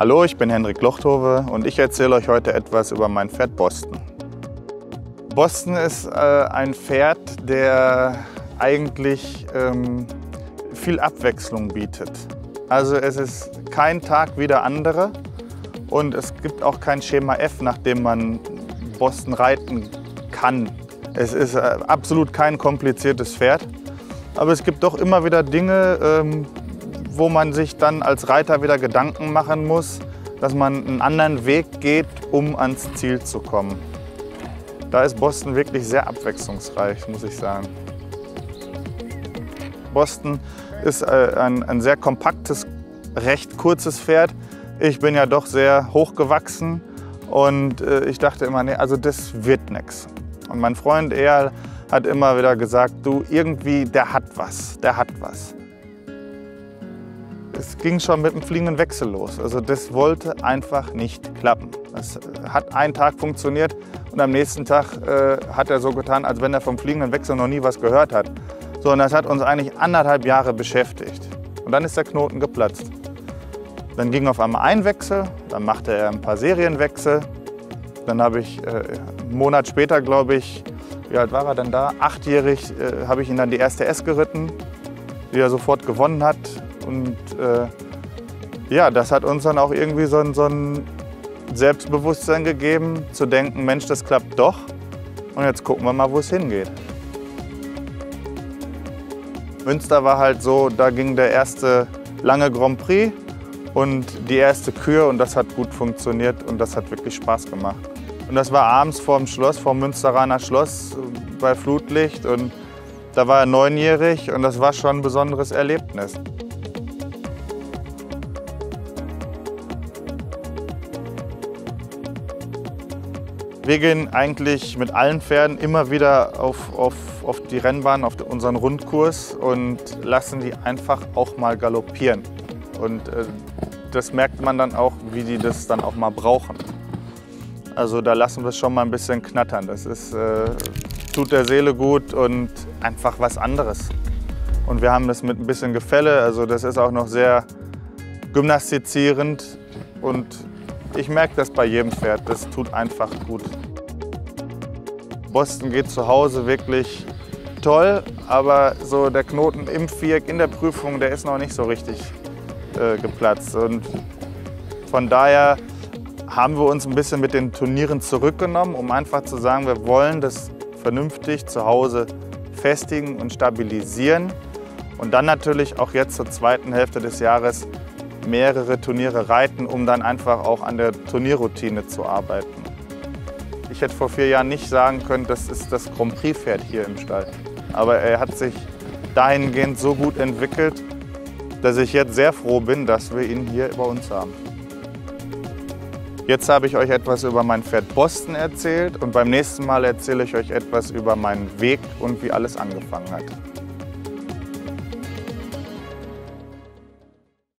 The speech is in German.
Hallo, ich bin Henrik Lochtove und ich erzähle euch heute etwas über mein Pferd Boston. Boston ist äh, ein Pferd, der eigentlich ähm, viel Abwechslung bietet. Also es ist kein Tag wie der andere und es gibt auch kein Schema F, nach dem man Boston reiten kann. Es ist äh, absolut kein kompliziertes Pferd, aber es gibt doch immer wieder Dinge, ähm, wo man sich dann als Reiter wieder Gedanken machen muss, dass man einen anderen Weg geht, um ans Ziel zu kommen. Da ist Boston wirklich sehr abwechslungsreich, muss ich sagen. Boston ist äh, ein, ein sehr kompaktes, recht kurzes Pferd. Ich bin ja doch sehr hochgewachsen und äh, ich dachte immer, nee, also das wird nichts. Und mein Freund Erl hat immer wieder gesagt, du irgendwie, der hat was, der hat was. Es ging schon mit dem fliegenden Wechsel los. Also das wollte einfach nicht klappen. Es hat einen Tag funktioniert und am nächsten Tag äh, hat er so getan, als wenn er vom fliegenden Wechsel noch nie was gehört hat. So, und das hat uns eigentlich anderthalb Jahre beschäftigt. Und dann ist der Knoten geplatzt. Dann ging auf einmal ein Wechsel, dann machte er ein paar Serienwechsel. Dann habe ich äh, einen Monat später, glaube ich, wie alt war er denn da? Achtjährig äh, habe ich ihn dann die erste S geritten, die er sofort gewonnen hat. Und äh, ja, das hat uns dann auch irgendwie so ein, so ein Selbstbewusstsein gegeben, zu denken, Mensch, das klappt doch. Und jetzt gucken wir mal, wo es hingeht. Münster war halt so, da ging der erste lange Grand Prix und die erste Kür und das hat gut funktioniert und das hat wirklich Spaß gemacht. Und das war abends vor dem Schloss, vor dem Münsteraner Schloss bei Flutlicht und da war er neunjährig und das war schon ein besonderes Erlebnis. Wir gehen eigentlich mit allen Pferden immer wieder auf, auf, auf die Rennbahn, auf unseren Rundkurs und lassen die einfach auch mal galoppieren. Und äh, das merkt man dann auch, wie die das dann auch mal brauchen. Also da lassen wir es schon mal ein bisschen knattern. Das ist, äh, tut der Seele gut und einfach was anderes. Und wir haben das mit ein bisschen Gefälle, also das ist auch noch sehr gymnastizierend und ich merke das bei jedem Pferd, das tut einfach gut. Boston geht zu Hause wirklich toll, aber so der Knoten im Viereck in der Prüfung, der ist noch nicht so richtig äh, geplatzt. Und von daher haben wir uns ein bisschen mit den Turnieren zurückgenommen, um einfach zu sagen, wir wollen das vernünftig zu Hause festigen und stabilisieren und dann natürlich auch jetzt zur zweiten Hälfte des Jahres mehrere Turniere reiten, um dann einfach auch an der Turnierroutine zu arbeiten. Ich hätte vor vier Jahren nicht sagen können, das ist das Grand Prix-Pferd hier im Stall. Aber er hat sich dahingehend so gut entwickelt, dass ich jetzt sehr froh bin, dass wir ihn hier bei uns haben. Jetzt habe ich euch etwas über mein Pferd Boston erzählt und beim nächsten Mal erzähle ich euch etwas über meinen Weg und wie alles angefangen hat.